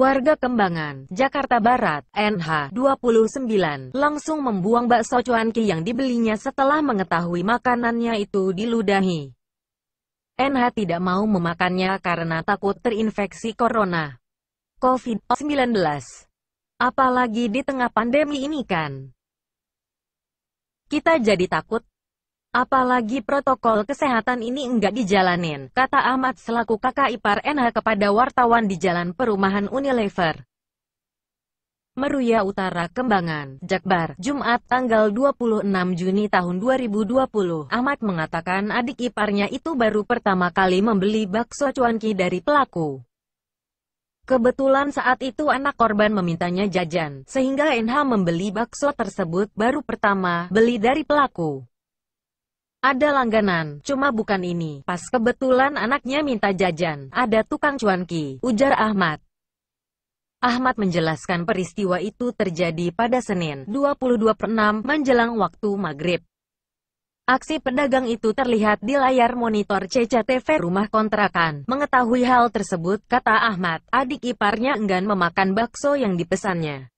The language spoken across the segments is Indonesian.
Warga Kembangan, Jakarta Barat, NH 29, langsung membuang bakso cuanki yang dibelinya setelah mengetahui makanannya itu diludahi. NH tidak mau memakannya karena takut terinfeksi corona. COVID-19. Apalagi di tengah pandemi ini kan. Kita jadi takut, Apalagi protokol kesehatan ini enggak dijalanin, kata Ahmad selaku kakak ipar NH kepada wartawan di Jalan Perumahan Unilever. Meruya Utara Kembangan, Jakbar, Jumat tanggal 26 Juni tahun 2020. Ahmad mengatakan adik iparnya itu baru pertama kali membeli bakso cuanki dari pelaku. Kebetulan saat itu anak korban memintanya jajan, sehingga NH membeli bakso tersebut baru pertama beli dari pelaku. Ada langganan, cuma bukan ini. Pas kebetulan anaknya minta jajan, ada tukang cuanki, ujar Ahmad. Ahmad menjelaskan peristiwa itu terjadi pada Senin, 22 per 6, menjelang waktu maghrib. Aksi pedagang itu terlihat di layar monitor CCTV rumah kontrakan. Mengetahui hal tersebut, kata Ahmad, adik iparnya enggan memakan bakso yang dipesannya.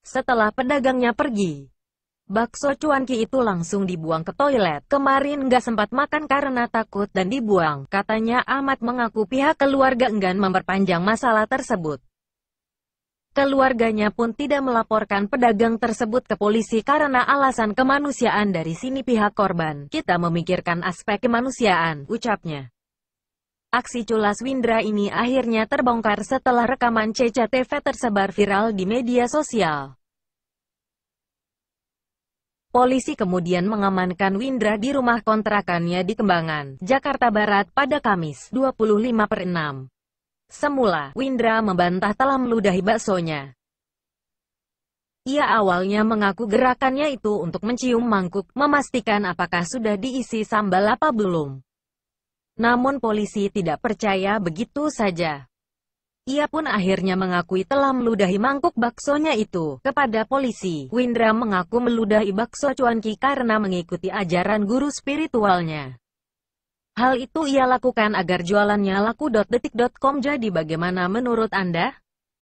Setelah pedagangnya pergi, Bakso cuanki itu langsung dibuang ke toilet. Kemarin nggak sempat makan karena takut dan dibuang. Katanya Ahmad mengaku pihak keluarga enggan memperpanjang masalah tersebut. Keluarganya pun tidak melaporkan pedagang tersebut ke polisi karena alasan kemanusiaan dari sini pihak korban. Kita memikirkan aspek kemanusiaan, ucapnya. Aksi culas Windra ini akhirnya terbongkar setelah rekaman CCTV tersebar viral di media sosial. Polisi kemudian mengamankan Windra di rumah kontrakannya di Kembangan, Jakarta Barat pada Kamis, 25 per 6. Semula, Windra membantah telah meludahi baksonya. Ia awalnya mengaku gerakannya itu untuk mencium mangkuk, memastikan apakah sudah diisi sambal apa belum. Namun polisi tidak percaya begitu saja. Ia pun akhirnya mengakui telah meludahi mangkuk baksonya itu. Kepada polisi, Windra mengaku meludahi bakso cuanki karena mengikuti ajaran guru spiritualnya. Hal itu ia lakukan agar jualannya laku. Detik.com jadi bagaimana menurut Anda?